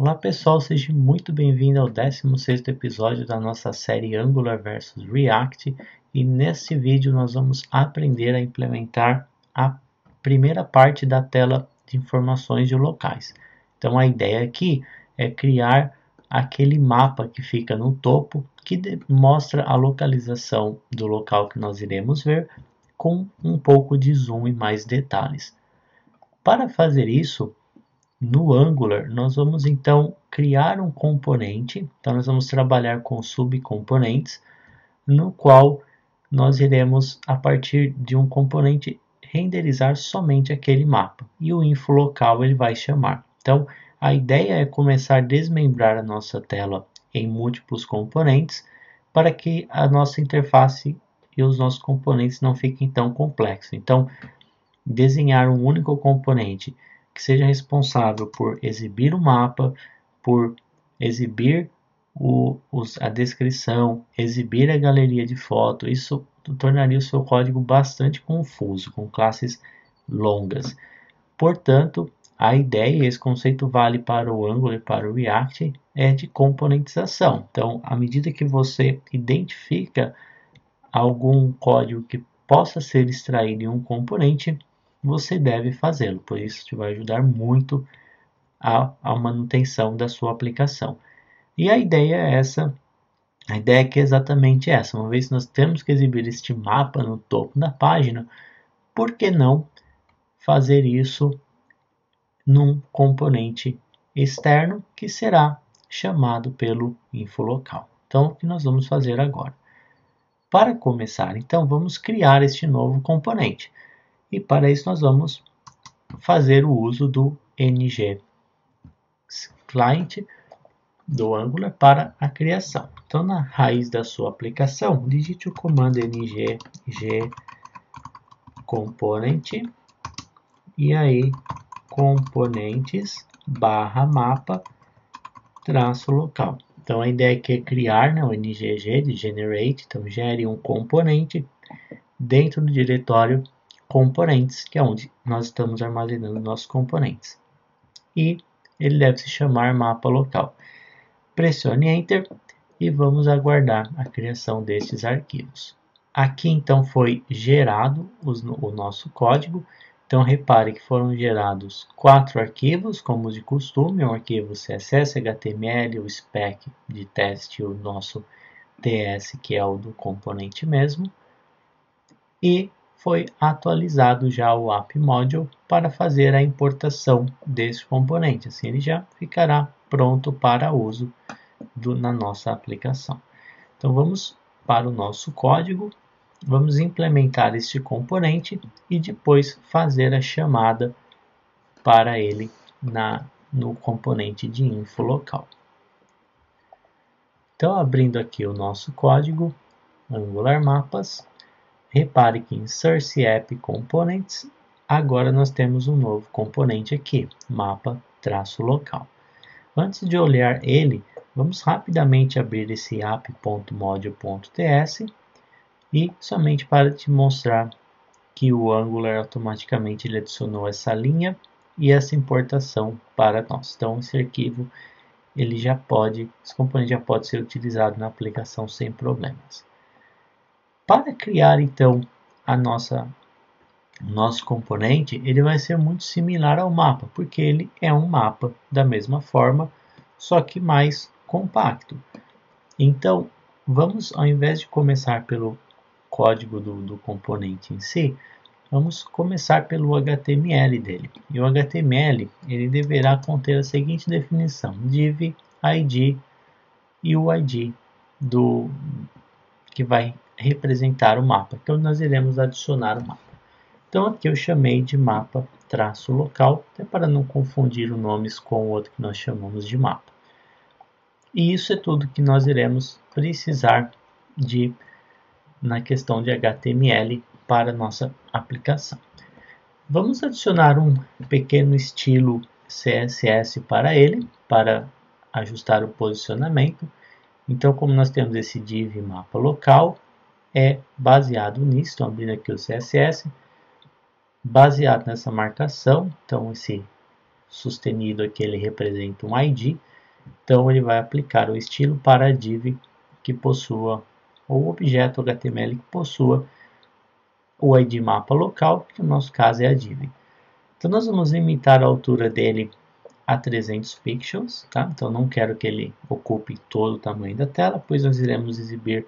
Olá pessoal, seja muito bem-vindo ao 16º episódio da nossa série Angular vs React e nesse vídeo nós vamos aprender a implementar a primeira parte da tela de informações de locais. Então a ideia aqui é criar aquele mapa que fica no topo que mostra a localização do local que nós iremos ver com um pouco de zoom e mais detalhes. Para fazer isso, no Angular, nós vamos então criar um componente, então nós vamos trabalhar com subcomponentes, no qual nós iremos, a partir de um componente, renderizar somente aquele mapa, e o info local ele vai chamar. Então, a ideia é começar a desmembrar a nossa tela em múltiplos componentes, para que a nossa interface e os nossos componentes não fiquem tão complexos. Então, desenhar um único componente que seja responsável por exibir o mapa, por exibir o, os, a descrição, exibir a galeria de foto, isso tornaria o seu código bastante confuso, com classes longas. Portanto, a ideia, esse conceito vale para o Angular e para o React, é de componentização. Então, à medida que você identifica algum código que possa ser extraído em um componente, você deve fazê-lo, por isso te vai ajudar muito a, a manutenção da sua aplicação. E a ideia é essa, a ideia é que é exatamente essa, uma vez que nós temos que exibir este mapa no topo da página, por que não fazer isso num componente externo que será chamado pelo info local. Então, o que nós vamos fazer agora? Para começar, então, vamos criar este novo componente. E para isso nós vamos fazer o uso do ng client do Angular para a criação. Então, na raiz da sua aplicação, digite o comando ng g component e aí componentes barra mapa traço local. Então, a ideia aqui é criar né, o ngg de generate, então gere um componente dentro do diretório componentes, que é onde nós estamos armazenando nossos componentes. E ele deve se chamar mapa local. Pressione Enter e vamos aguardar a criação destes arquivos. Aqui então foi gerado os, o nosso código. Então repare que foram gerados quatro arquivos, como de costume, o arquivo CSS, HTML, o spec de teste, o nosso TS, que é o do componente mesmo. E foi atualizado já o app module para fazer a importação desse componente. Assim ele já ficará pronto para uso do, na nossa aplicação. Então vamos para o nosso código, vamos implementar este componente e depois fazer a chamada para ele na, no componente de info local. Então abrindo aqui o nosso código, Angular Mapas, Repare que em Source App Components, agora nós temos um novo componente aqui, mapa-local. Antes de olhar ele, vamos rapidamente abrir esse app.module.ts e somente para te mostrar que o Angular automaticamente ele adicionou essa linha e essa importação para nós. Então esse arquivo ele já pode, esse componente já pode ser utilizado na aplicação sem problemas. Para criar então a nossa nosso componente, ele vai ser muito similar ao mapa, porque ele é um mapa da mesma forma, só que mais compacto. Então, vamos, ao invés de começar pelo código do, do componente em si, vamos começar pelo HTML dele. E o HTML ele deverá conter a seguinte definição: div, id e o id do que vai representar o mapa. Então, nós iremos adicionar o mapa. Então, aqui eu chamei de mapa traço local, até para não confundir os nomes com o outro que nós chamamos de mapa. E isso é tudo que nós iremos precisar de na questão de HTML para nossa aplicação. Vamos adicionar um pequeno estilo CSS para ele, para ajustar o posicionamento. Então, como nós temos esse div mapa local, é baseado nisso. Estou abrindo aqui o CSS, baseado nessa marcação. Então, esse sustenido aqui ele representa um ID. Então ele vai aplicar o estilo para a div que possua ou objeto HTML que possua o ID mapa local, que no nosso caso é a div. Então nós vamos limitar a altura dele a 300 pixels, tá? Então não quero que ele ocupe todo o tamanho da tela, pois nós iremos exibir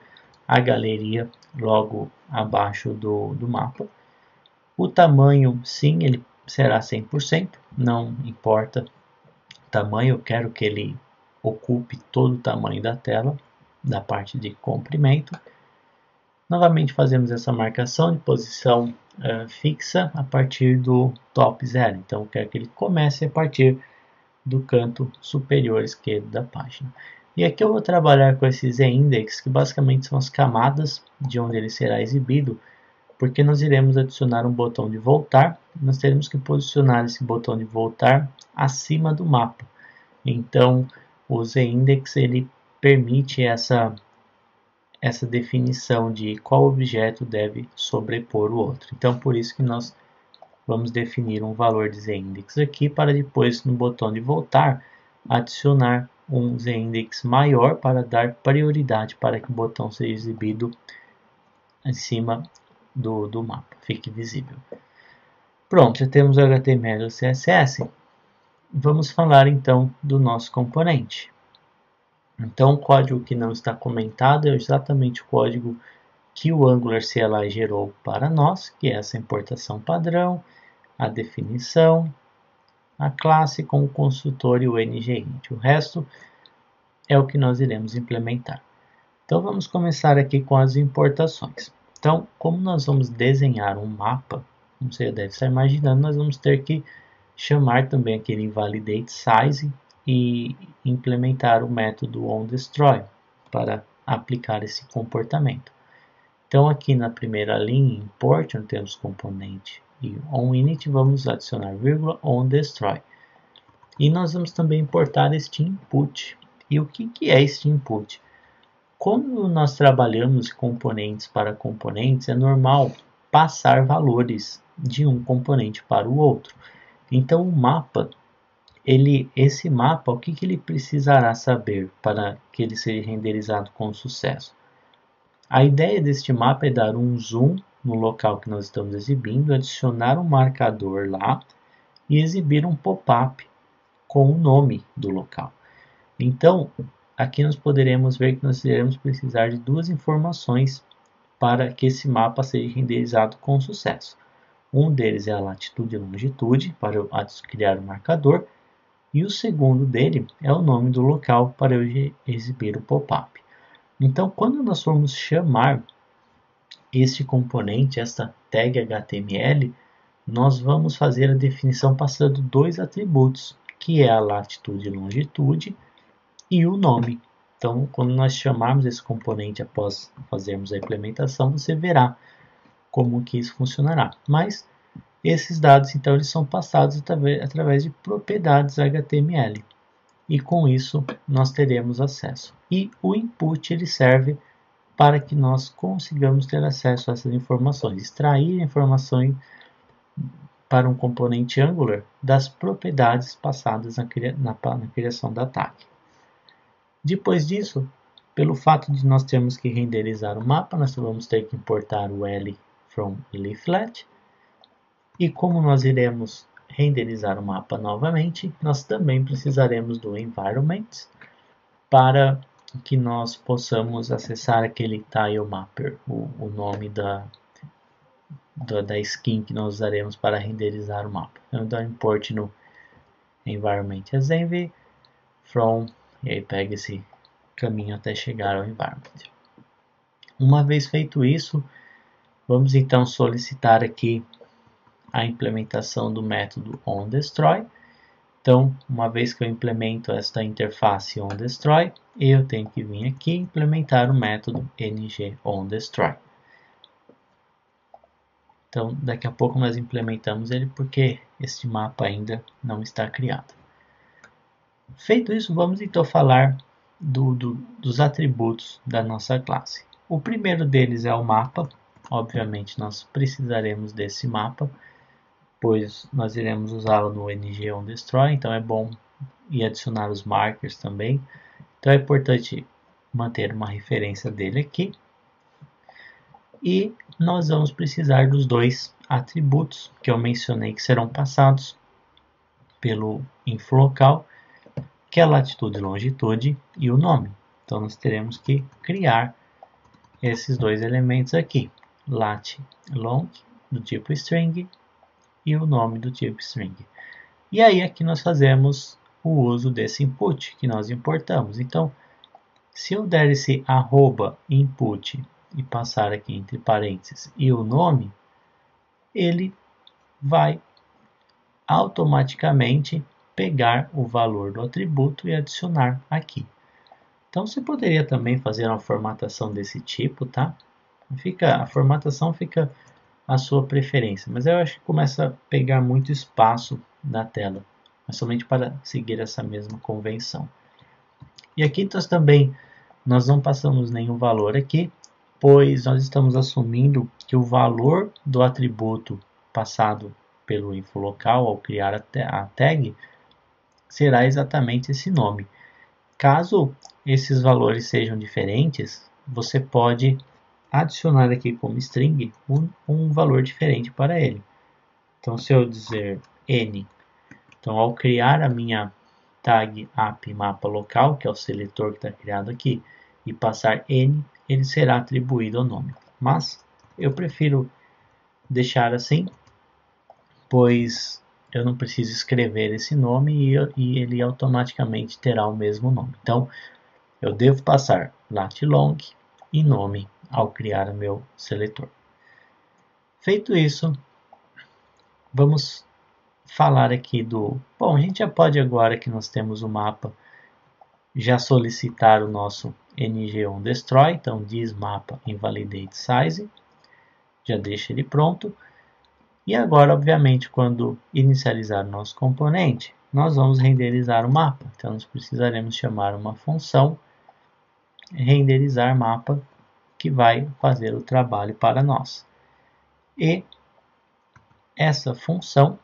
a galeria logo abaixo do, do mapa. O tamanho, sim, ele será 100%, não importa o tamanho, eu quero que ele ocupe todo o tamanho da tela, da parte de comprimento. Novamente fazemos essa marcação de posição uh, fixa a partir do top zero. Então eu quero que ele comece a partir do canto superior esquerdo da página. E aqui eu vou trabalhar com esses index, que basicamente são as camadas de onde ele será exibido, porque nós iremos adicionar um botão de voltar, nós teremos que posicionar esse botão de voltar acima do mapa. Então, o z-index ele permite essa essa definição de qual objeto deve sobrepor o outro. Então, por isso que nós vamos definir um valor de z-index aqui para depois no botão de voltar adicionar um z-index maior para dar prioridade para que o botão seja exibido em cima do, do mapa, fique visível. Pronto, já temos o HTML e o CSS. Vamos falar então do nosso componente. Então, o código que não está comentado é exatamente o código que o Angular CLI gerou para nós, que é essa importação padrão, a definição, a classe com o construtor e o ngInt. O resto é o que nós iremos implementar. Então vamos começar aqui com as importações. Então, como nós vamos desenhar um mapa, como você deve estar imaginando, nós vamos ter que chamar também aquele invalidate size e implementar o método onDestroy para aplicar esse comportamento. Então aqui na primeira linha, import, nós temos componente e onInit, vamos adicionar vírgula onDestroy. E nós vamos também importar este input. E o que, que é este input? Quando nós trabalhamos componentes para componentes, é normal passar valores de um componente para o outro. Então o mapa, ele, esse mapa, o que, que ele precisará saber para que ele seja renderizado com sucesso? A ideia deste mapa é dar um zoom no local que nós estamos exibindo, adicionar um marcador lá e exibir um pop-up com o nome do local. Então, aqui nós poderemos ver que nós iremos precisar de duas informações para que esse mapa seja renderizado com sucesso. Um deles é a latitude e longitude, para eu criar o marcador, e o segundo dele é o nome do local para eu exibir o pop-up. Então, quando nós formos chamar este componente, esta tag HTML, nós vamos fazer a definição passando dois atributos, que é a latitude e longitude e o nome. Então, quando nós chamarmos esse componente após fazermos a implementação, você verá como que isso funcionará. Mas esses dados, então, eles são passados através de propriedades HTML. E com isso, nós teremos acesso. E o input, ele serve para que nós consigamos ter acesso a essas informações, extrair informações para um componente Angular das propriedades passadas na, na, na criação da tag. Depois disso, pelo fato de nós termos que renderizar o mapa, nós vamos ter que importar o L from leaflet. E como nós iremos renderizar o mapa novamente, nós também precisaremos do environment para que nós possamos acessar aquele tile mapper, o, o nome da, da, da, skin que nós usaremos para renderizar o mapa. Então, dá import no environment env from e aí pega esse caminho até chegar ao environment. Uma vez feito isso, vamos então solicitar aqui a implementação do método onDestroy. Então, uma vez que eu implemento esta interface onDestroy, eu tenho que vir aqui e implementar o método ngOnDestroy. Então, daqui a pouco nós implementamos ele porque este mapa ainda não está criado. Feito isso, vamos então falar do, do, dos atributos da nossa classe. O primeiro deles é o mapa. Obviamente, nós precisaremos desse mapa, pois nós iremos usá-lo no ng onDestroy, então é bom e adicionar os markers também. Então é importante manter uma referência dele aqui. E nós vamos precisar dos dois atributos que eu mencionei que serão passados pelo info local, que é a latitude e longitude e o nome. Então nós teremos que criar esses dois elementos aqui, lat long do tipo string e o nome do tipo string. E aí aqui nós fazemos o uso desse input que nós importamos. Então, se eu der esse arroba input e passar aqui entre parênteses e o nome, ele vai automaticamente pegar o valor do atributo e adicionar aqui. Então você poderia também fazer uma formatação desse tipo, tá? Fica, a formatação fica a sua preferência, mas eu acho que começa a pegar muito espaço na tela, mas somente para seguir essa mesma convenção. E aqui nós também nós não passamos nenhum valor aqui, pois nós estamos assumindo que o valor do atributo passado pelo info local ao criar a tag será exatamente esse nome. Caso esses valores sejam diferentes, você pode adicionar aqui como string um, um valor diferente para ele. Então, se eu dizer n, então ao criar a minha tag app mapa local, que é o seletor que está criado aqui, e passar n, ele será atribuído ao nome. Mas eu prefiro deixar assim, pois eu não preciso escrever esse nome e, e ele automaticamente terá o mesmo nome. Então, eu devo passar latlong e nome ao criar meu seletor. Feito isso, vamos falar aqui do... Bom, a gente já pode agora que nós temos o mapa já solicitar o nosso ng1 destroy, então diz mapa invalidate size, já deixa ele pronto. E agora, obviamente, quando inicializar o nosso componente, nós vamos renderizar o mapa. Então, nós precisaremos chamar uma função renderizar mapa que vai fazer o trabalho para nós. E essa função,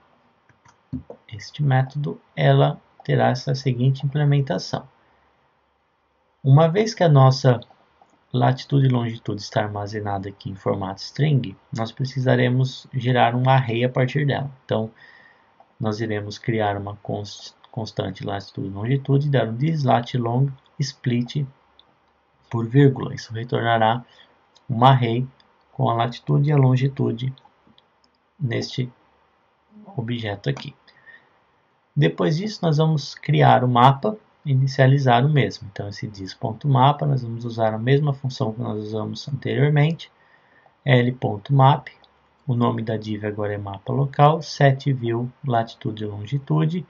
este método, ela terá essa seguinte implementação. Uma vez que a nossa latitude e longitude está armazenada aqui em formato string, nós precisaremos gerar um array a partir dela. Então, nós iremos criar uma constante latitude e longitude dar um thisLatLong split por vírgula. Isso retornará um array com a latitude e a longitude neste objeto aqui. Depois disso, nós vamos criar o mapa inicializar o mesmo. Então, esse diz.mapa, nós vamos usar a mesma função que nós usamos anteriormente, l.map, o nome da div agora é mapa local, set view, latitude e longitude,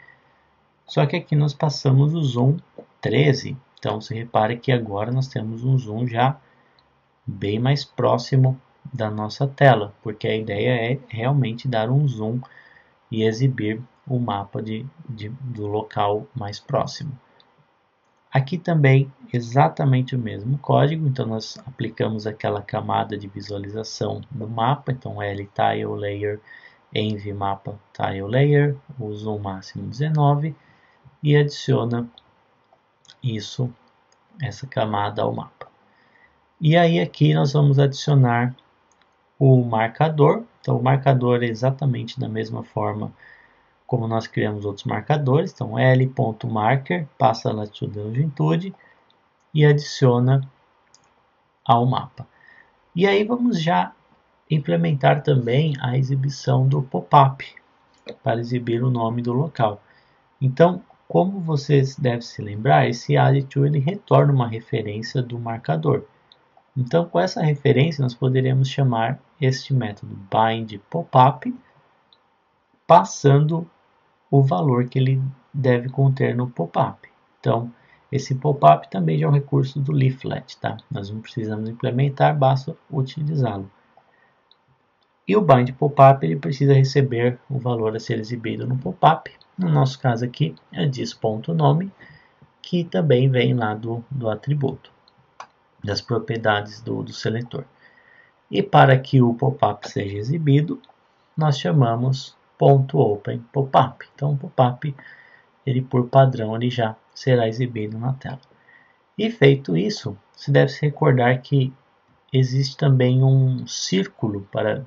só que aqui nós passamos o zoom 13, então você repara que agora nós temos um zoom já bem mais próximo da nossa tela, porque a ideia é realmente dar um zoom e exibir o mapa de, de, do local mais próximo. Aqui também exatamente o mesmo código, então nós aplicamos aquela camada de visualização no mapa, então L tile layer env mapa tile layer, o zoom máximo 19 e adiciona isso, essa camada ao mapa. E aí aqui nós vamos adicionar o marcador, então o marcador é exatamente da mesma forma como nós criamos outros marcadores, então L.marker passa a latitude e longitude e adiciona ao mapa. E aí vamos já implementar também a exibição do pop-up para exibir o nome do local. Então, como vocês devem se lembrar, esse add ele retorna uma referência do marcador. Então, com essa referência, nós poderíamos chamar este método bind pop-up, passando o valor que ele deve conter no pop-up. Então, esse pop-up também já é um recurso do leaflet, tá? Nós não precisamos implementar, basta utilizá-lo. E o bind pop-up ele precisa receber o valor a ser exibido no pop-up. No nosso caso aqui é dis.nome, que também vem lá do, do atributo, das propriedades do, do seletor. E para que o pop-up seja exibido, nós chamamos .open popup. Então, o popup ele por padrão ele já será exibido na tela. E feito isso, se deve se recordar que existe também um círculo para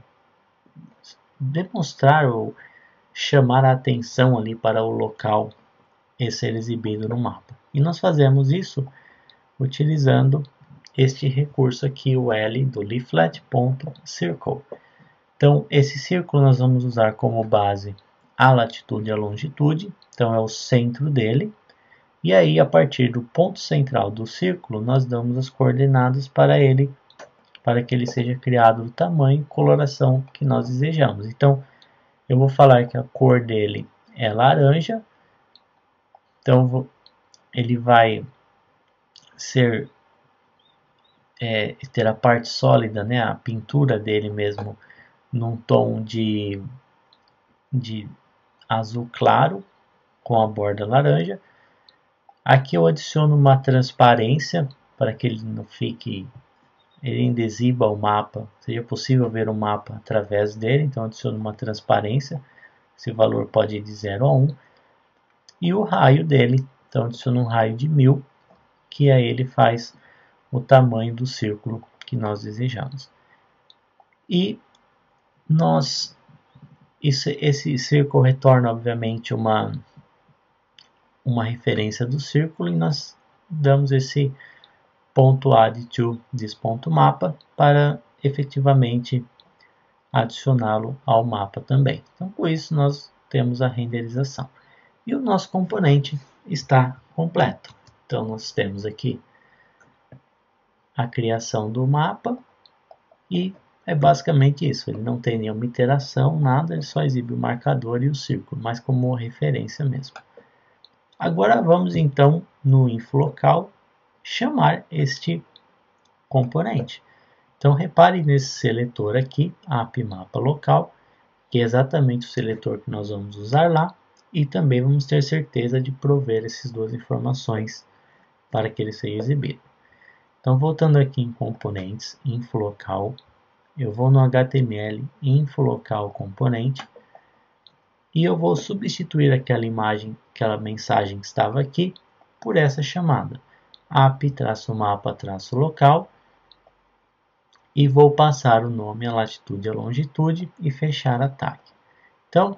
demonstrar ou chamar a atenção ali para o local e ser exibido no mapa. E nós fazemos isso utilizando este recurso aqui, o L do leaflet.circle. Então, esse círculo nós vamos usar como base a latitude e a longitude, então é o centro dele. E aí, a partir do ponto central do círculo, nós damos as coordenadas para ele, para que ele seja criado do tamanho e coloração que nós desejamos. Então, eu vou falar que a cor dele é laranja, então ele vai ser é, ter a parte sólida, né, a pintura dele mesmo num tom de, de azul claro com a borda laranja. Aqui eu adiciono uma transparência para que ele não fique, ele ainda exiba o mapa, seja possível ver o mapa através dele, então adiciono uma transparência, esse valor pode ir de 0 a 1, um, e o raio dele, então adiciono um raio de 1000, que aí ele faz o tamanho do círculo que nós desejamos. E nós esse, esse círculo retorna obviamente uma uma referência do círculo e nós damos esse add to this mapa para efetivamente adicioná-lo ao mapa também. Então com isso nós temos a renderização. E o nosso componente está completo. Então nós temos aqui a criação do mapa e é basicamente isso. Ele não tem nenhuma iteração, nada, ele só exibe o marcador e o círculo, mas como referência mesmo. Agora vamos então no info local chamar este componente. Então repare nesse seletor aqui, app mapa local, que é exatamente o seletor que nós vamos usar lá, e também vamos ter certeza de prover essas duas informações para que ele seja exibido. Então voltando aqui em componentes, info local, eu vou no HTML info local componente e eu vou substituir aquela imagem, aquela mensagem que estava aqui por essa chamada app-mapa-local e vou passar o nome, a latitude e a longitude e fechar a tag. Então,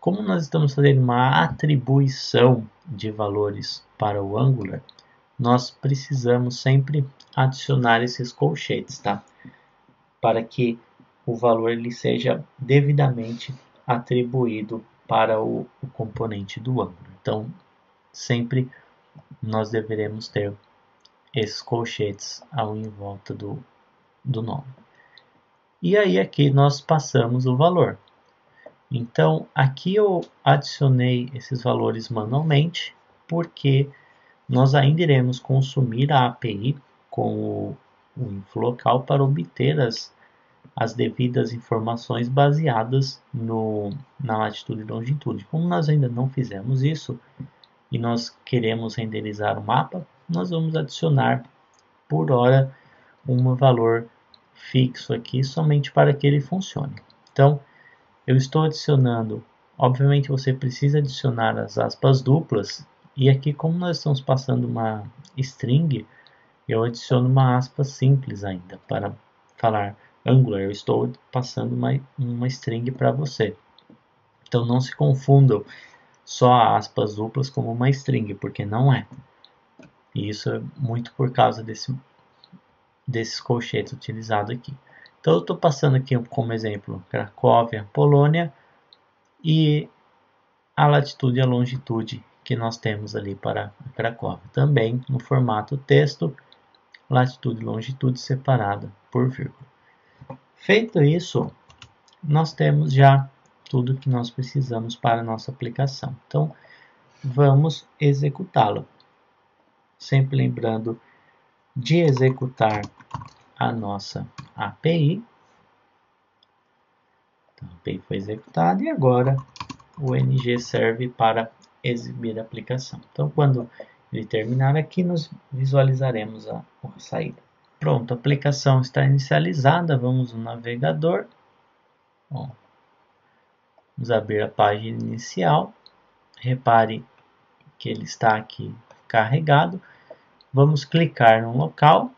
como nós estamos fazendo uma atribuição de valores para o Angular, nós precisamos sempre adicionar esses colchetes, tá? para que o valor ele seja devidamente atribuído para o, o componente do ângulo. Então, sempre nós deveremos ter esses colchetes ao em volta do, do nome. E aí aqui nós passamos o valor. Então aqui eu adicionei esses valores manualmente porque nós ainda iremos consumir a API com o o info local para obter as, as devidas informações baseadas no, na latitude e longitude. Como nós ainda não fizemos isso e nós queremos renderizar o mapa, nós vamos adicionar por hora um valor fixo aqui somente para que ele funcione. Então, eu estou adicionando, obviamente você precisa adicionar as aspas duplas, e aqui como nós estamos passando uma string, eu adiciono uma aspa simples ainda para falar Angular, eu estou passando uma, uma string para você. Então não se confundam só aspas duplas como uma string, porque não é. E isso é muito por causa desse, desses colchetes utilizados aqui. Então eu estou passando aqui como exemplo Cracóvia, Polônia e a latitude e a longitude que nós temos ali para Cracóvia. Também no formato texto latitude e longitude separada por vírgula. Feito isso, nós temos já tudo que nós precisamos para a nossa aplicação. Então, vamos executá-lo. Sempre lembrando de executar a nossa API. Então, a API foi executada e agora o NG serve para exibir a aplicação. Então, quando ele terminar aqui, nós visualizaremos a, a saída. Pronto, a aplicação está inicializada. Vamos no navegador. Bom, vamos abrir a página inicial. Repare que ele está aqui carregado, vamos clicar no local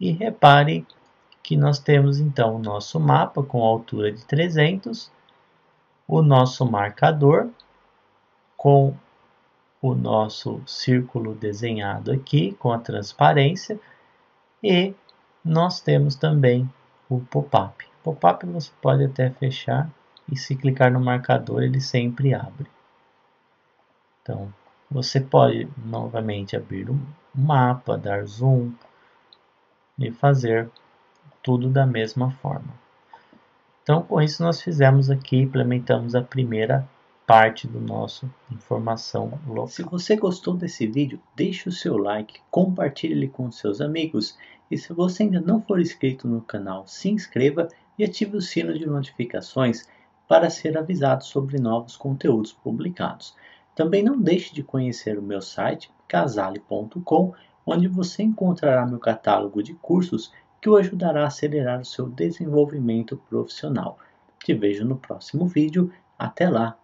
e repare que nós temos então o nosso mapa com altura de 300, o nosso marcador com o nosso círculo desenhado aqui com a transparência e nós temos também o pop-up. Pop-up você pode até fechar e se clicar no marcador ele sempre abre. Então você pode novamente abrir o mapa, dar zoom e fazer tudo da mesma forma. Então, com isso, nós fizemos aqui, implementamos a primeira parte do nosso informação local. Se você gostou desse vídeo, deixe o seu like, compartilhe ele com seus amigos e se você ainda não for inscrito no canal, se inscreva e ative o sino de notificações para ser avisado sobre novos conteúdos publicados. Também não deixe de conhecer o meu site casale.com, onde você encontrará meu catálogo de cursos que o ajudará a acelerar o seu desenvolvimento profissional. Te vejo no próximo vídeo. Até lá!